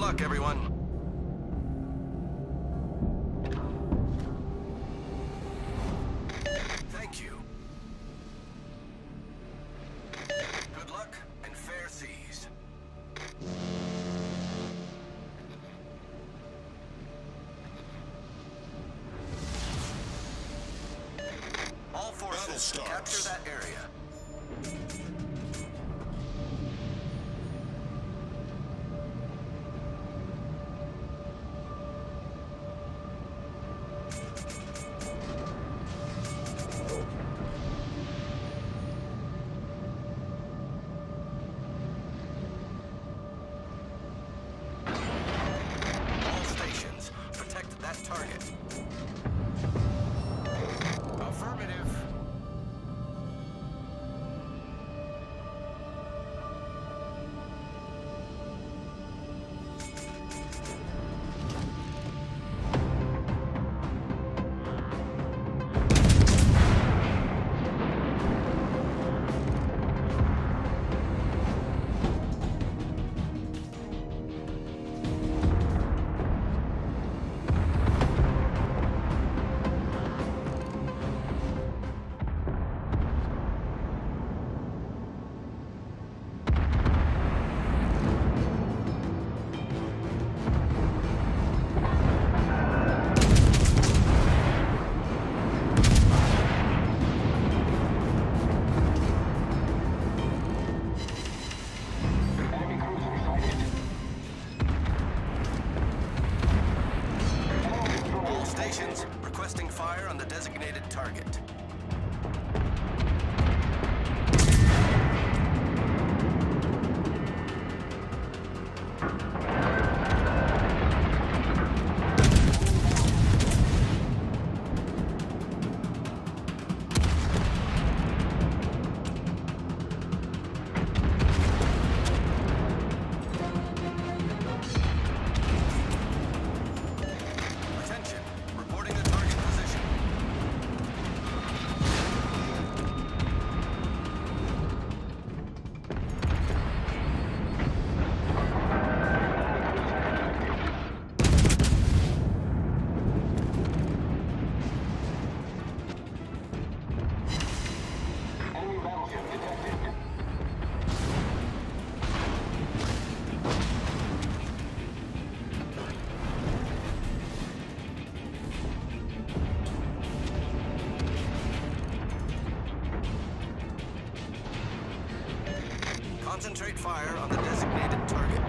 luck, everyone. Thank you. Good luck and fair seas. All forces, capture that area. Requesting fire on the designated target. Fire on the designated target.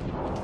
Roger.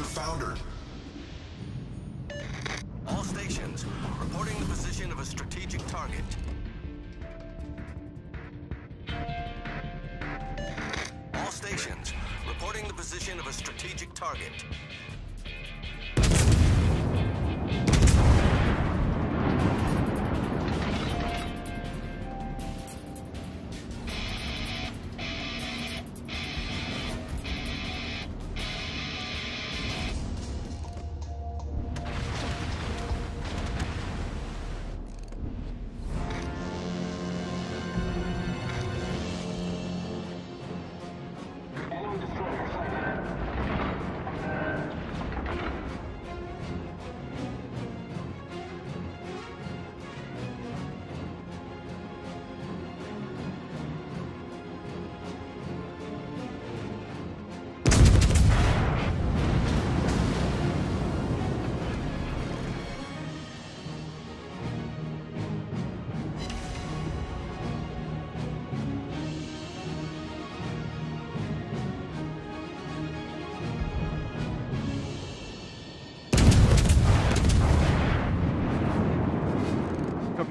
Cruiser foundered. All stations reporting the position of a strategic target. All stations reporting the position of a strategic target.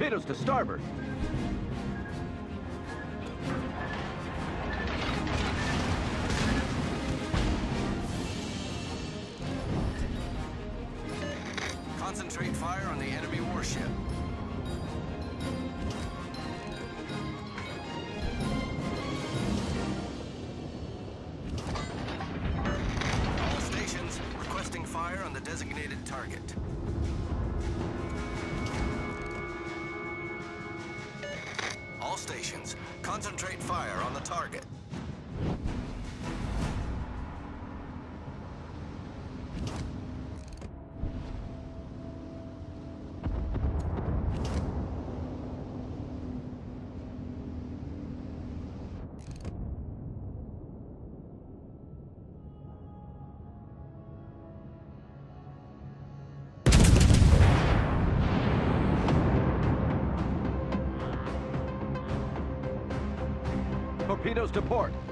Torpedoes to starboard. Concentrate fire on the enemy warship. Concentrate fire on the target. Torpedoes to port.